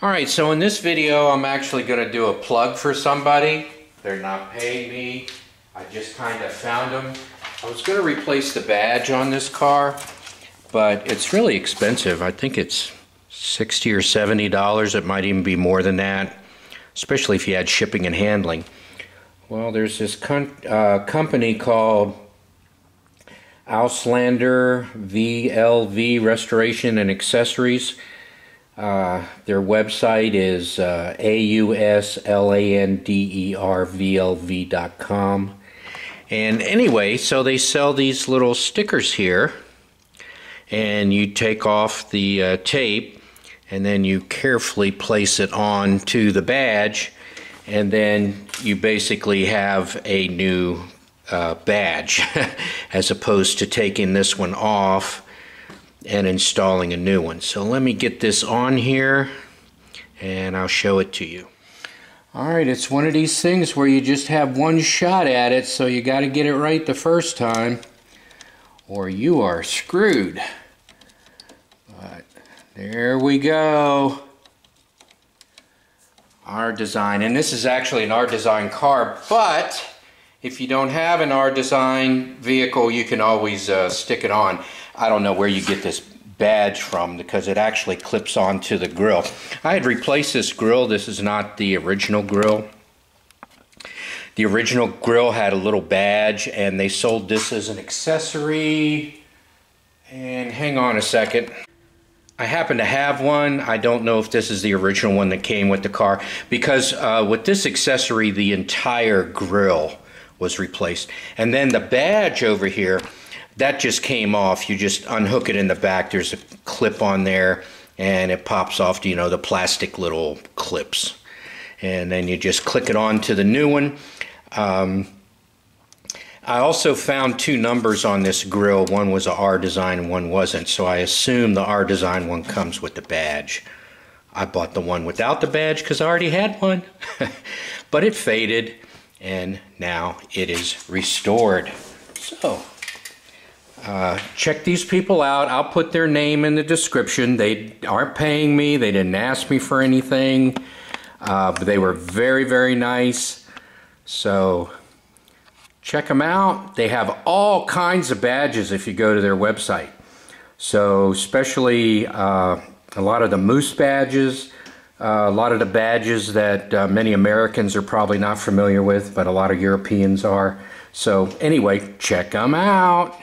Alright, so in this video I'm actually going to do a plug for somebody. They're not paying me. I just kind of found them. I was going to replace the badge on this car, but it's really expensive. I think it's 60 or 70 dollars. It might even be more than that, especially if you add shipping and handling. Well, there's this uh, company called Auslander VLV Restoration and Accessories. Uh, their website is uh, A-U-S-L-A-N-D-E-R-V-L-V.com. And anyway, so they sell these little stickers here. And you take off the uh, tape and then you carefully place it on to the badge. And then you basically have a new uh, badge as opposed to taking this one off and installing a new one. So let me get this on here and I'll show it to you. Alright, it's one of these things where you just have one shot at it, so you got to get it right the first time, or you are screwed. But there we go. R design, and this is actually an R design car, but if you don't have an R design vehicle, you can always uh, stick it on. I don't know where you get this badge from because it actually clips onto the grill. I had replaced this grill. This is not the original grill. The original grill had a little badge and they sold this as an accessory. And hang on a second. I happen to have one. I don't know if this is the original one that came with the car because uh, with this accessory, the entire grill was replaced. And then the badge over here, that just came off. You just unhook it in the back. There's a clip on there and it pops off, you know, the plastic little clips. And then you just click it on to the new one. Um, I also found two numbers on this grill. One was a R design and one wasn't. So I assume the R design one comes with the badge. I bought the one without the badge because I already had one. but it faded and now it is restored. So uh, check these people out. I'll put their name in the description. They aren't paying me. They didn't ask me for anything. Uh, but they were very, very nice. So check them out. They have all kinds of badges if you go to their website. So especially uh, a lot of the Moose badges, uh, a lot of the badges that uh, many Americans are probably not familiar with, but a lot of Europeans are. So anyway, check them out.